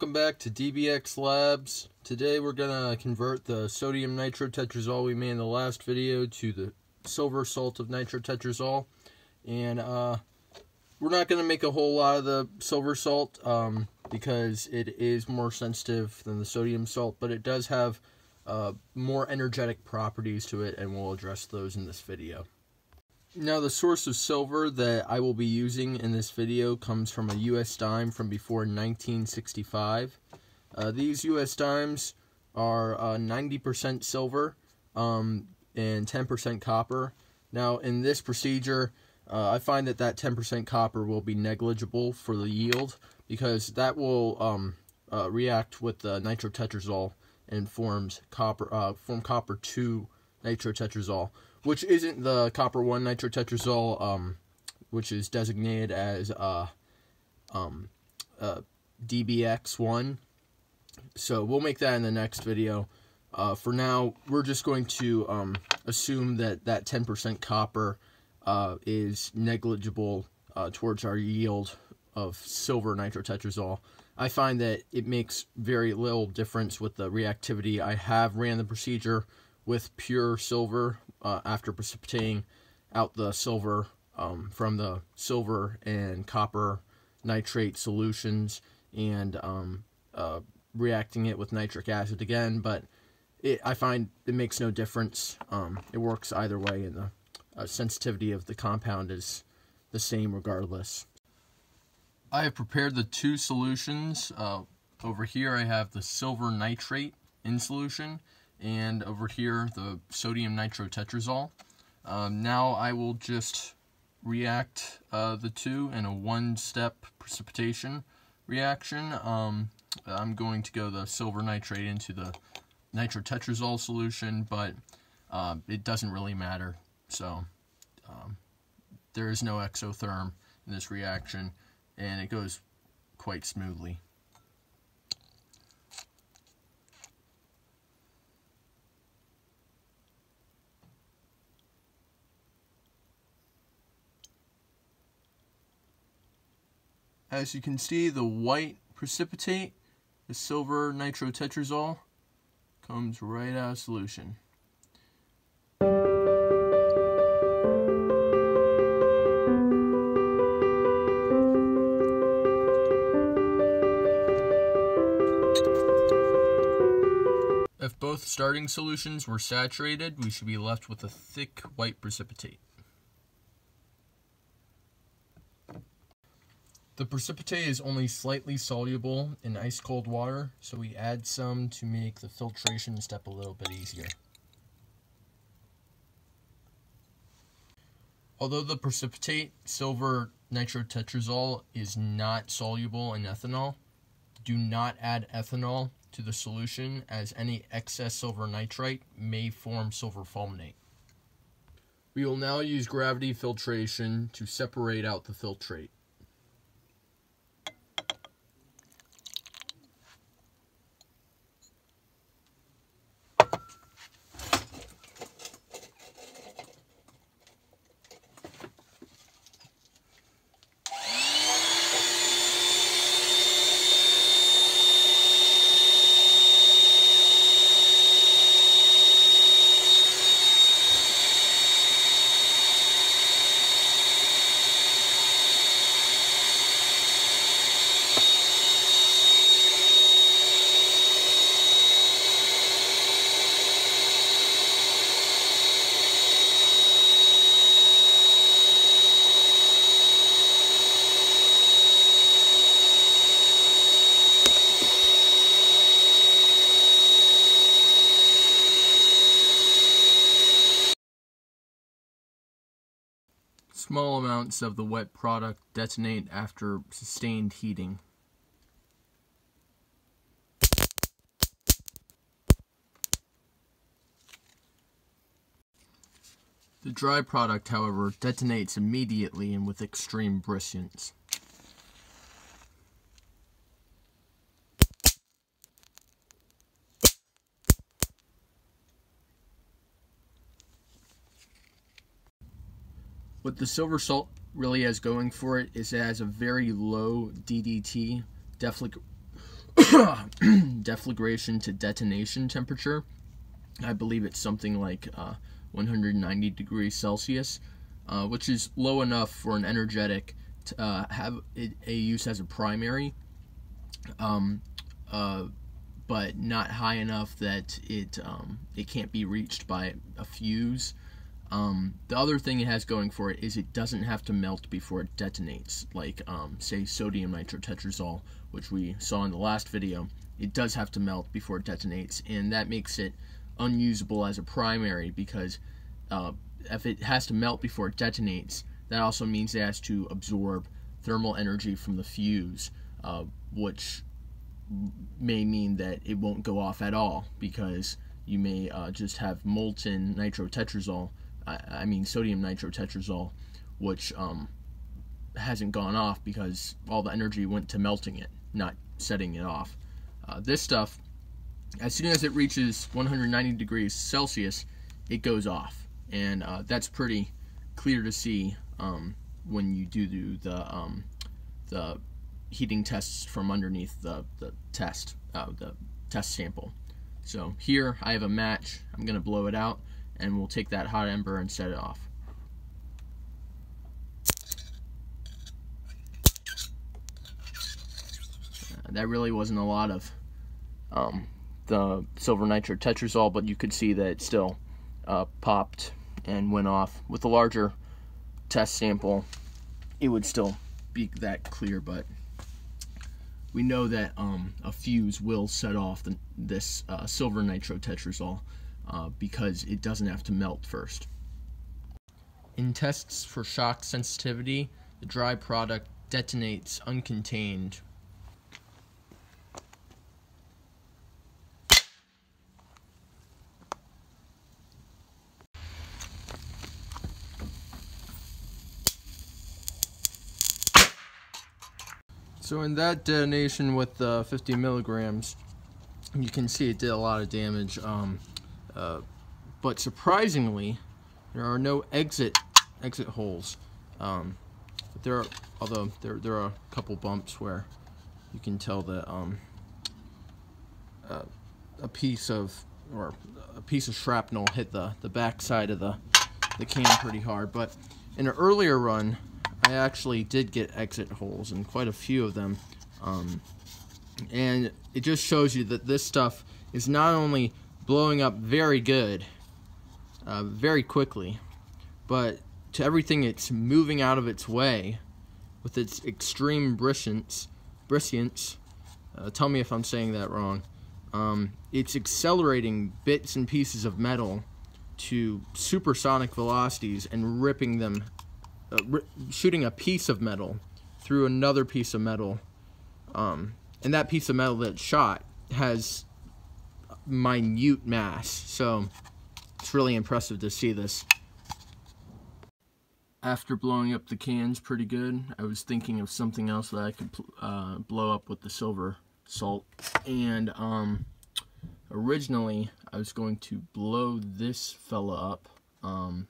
back to DBX Labs. Today we're going to convert the sodium nitrotetrazole we made in the last video to the silver salt of nitrotetrazole. And uh, we're not going to make a whole lot of the silver salt um, because it is more sensitive than the sodium salt, but it does have uh, more energetic properties to it and we'll address those in this video. Now the source of silver that I will be using in this video comes from a US dime from before 1965. Uh, these US dimes are 90% uh, silver um, and 10% copper. Now in this procedure, uh, I find that that 10% copper will be negligible for the yield because that will um, uh, react with the nitrotetrazole and forms copper, uh, form copper to nitrotetrazole which isn't the copper one nitrotetrazole, um, which is designated as uh, um, uh, DBX1. So we'll make that in the next video. Uh, for now, we're just going to um, assume that that 10% copper uh, is negligible uh, towards our yield of silver nitrotetrazole. I find that it makes very little difference with the reactivity. I have ran the procedure with pure silver uh, after precipitating out the silver um, from the silver and copper nitrate solutions and um, uh, reacting it with nitric acid again, but it, I find it makes no difference. Um, it works either way, and the uh, sensitivity of the compound is the same regardless. I have prepared the two solutions. Uh, over here I have the silver nitrate in solution, and over here the sodium nitrotetrazole. Um, now I will just react uh, the two in a one-step precipitation reaction. Um, I'm going to go the silver nitrate into the nitrotetrazole solution, but uh, it doesn't really matter. So um, there is no exotherm in this reaction, and it goes quite smoothly. As you can see, the white precipitate, the silver nitrotetrazole, comes right out of solution. If both starting solutions were saturated, we should be left with a thick white precipitate. The precipitate is only slightly soluble in ice cold water, so we add some to make the filtration step a little bit easier. Although the precipitate, silver nitrotetrazole, is not soluble in ethanol, do not add ethanol to the solution as any excess silver nitrite may form silver fulminate. We will now use gravity filtration to separate out the filtrate. Small amounts of the wet product detonate after sustained heating. The dry product, however, detonates immediately and with extreme brisance. What the silver salt really has going for it is it has a very low DDT, definitely, deflagration to detonation temperature. I believe it's something like uh, 190 degrees Celsius, uh, which is low enough for an energetic to uh, have it, a use as a primary, um, uh, but not high enough that it um, it can't be reached by a fuse. Um, the other thing it has going for it is it doesn't have to melt before it detonates, like um, say sodium nitrotetrazole, which we saw in the last video. It does have to melt before it detonates, and that makes it unusable as a primary because uh, if it has to melt before it detonates, that also means it has to absorb thermal energy from the fuse, uh, which may mean that it won't go off at all because you may uh, just have molten nitrotetrazole, I, I mean sodium nitrotetrazole, which um, hasn't gone off because all the energy went to melting it, not setting it off. Uh, this stuff, as soon as it reaches 190 degrees Celsius, it goes off, and uh, that's pretty clear to see um, when you do the um, the heating tests from underneath the, the test, uh, the test sample. So here I have a match. I'm going to blow it out and we'll take that hot ember and set it off. Uh, that really wasn't a lot of um, the silver nitrotetrazole, but you could see that it still uh, popped and went off. With a larger test sample, it would still be that clear, but we know that um, a fuse will set off the, this uh, silver nitrotetrazole uh, because it doesn't have to melt first. In tests for shock sensitivity, the dry product detonates uncontained So in that detonation with uh, 50 milligrams, you can see it did a lot of damage. Um, but surprisingly, there are no exit exit holes. Um, there are, although there there are a couple bumps where you can tell that um, uh, a piece of or a piece of shrapnel hit the the back side of the the can pretty hard. But in an earlier run, I actually did get exit holes and quite a few of them. Um, and it just shows you that this stuff is not only blowing up very good, uh, very quickly, but to everything it's moving out of its way with its extreme brisance, brisance uh, tell me if I'm saying that wrong, um, it's accelerating bits and pieces of metal to supersonic velocities and ripping them uh, shooting a piece of metal through another piece of metal, um, and that piece of metal that shot has minute mass. So it's really impressive to see this. After blowing up the cans pretty good, I was thinking of something else that I could uh, blow up with the silver salt. And um, originally, I was going to blow this fella up um,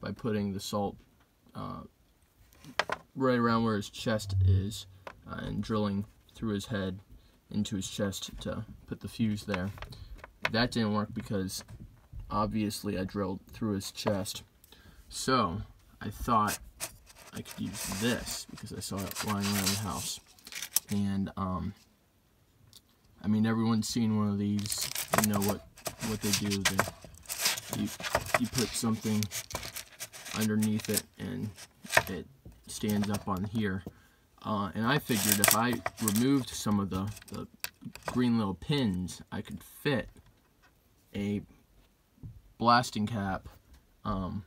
by putting the salt uh, right around where his chest is uh, and drilling through his head into his chest to put the fuse there. That didn't work because obviously I drilled through his chest. So I thought I could use this because I saw it lying around the house. And um, I mean everyone's seen one of these. You know what what they do. They you you put something underneath it and it stands up on here. Uh, and I figured if I removed some of the, the green little pins, I could fit a blasting cap um,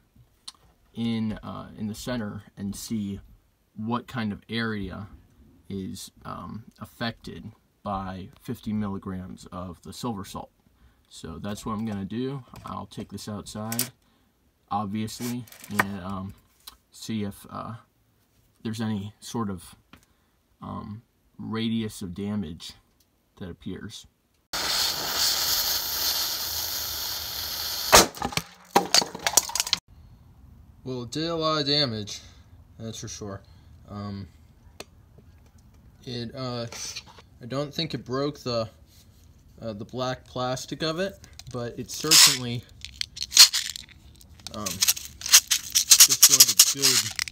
in uh, in the center and see what kind of area is um, affected by 50 milligrams of the silver salt. So that's what I'm going to do. I'll take this outside obviously, and um, see if uh, there's any sort of um, radius of damage that appears. Well, it did a lot of damage, that's for sure. Um, it uh, I don't think it broke the uh, the black plastic of it, but it certainly um, destroyed a good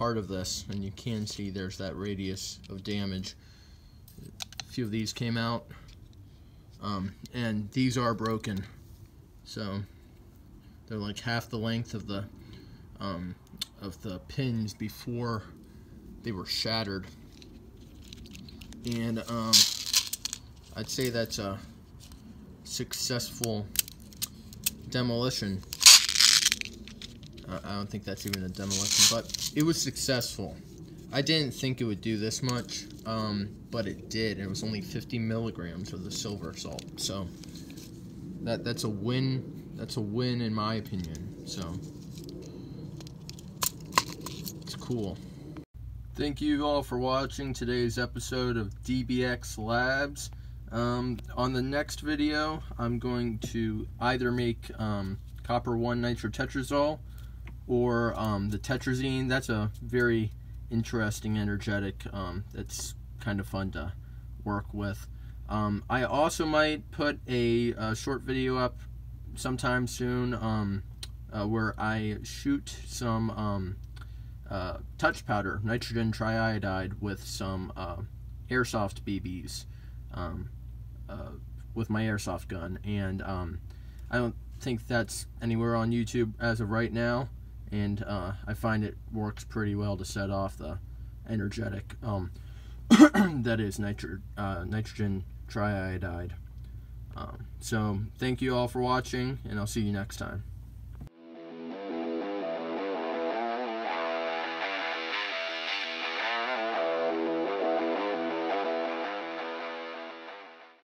part of this, and you can see there's that radius of damage. A few of these came out, um, and these are broken, so they're like half the length of the um, of the pins before they were shattered. And um, I'd say that's a successful demolition. I don't think that's even a demolition, but it was successful. I didn't think it would do this much, um, but it did. It was only 50 milligrams of the silver salt, so that that's a win. That's a win in my opinion. So it's cool. Thank you all for watching today's episode of DBX Labs. Um, on the next video, I'm going to either make um, copper 1 nitrotetrazole or um, the tetrazene. That's a very interesting energetic um, that's kind of fun to work with. Um, I also might put a, a, short video up sometime soon um, uh, where I shoot some uh, touch powder, nitrogen triiodide, with some uh, airsoft BBs um, uh, with my airsoft gun. And um, I don't think that's anywhere on YouTube as of right now. And uh, I find it works pretty well to set off the energetic, um, that is nitro uh, nitrogen triiodide. Um, so thank you all for watching, and I'll see you next time.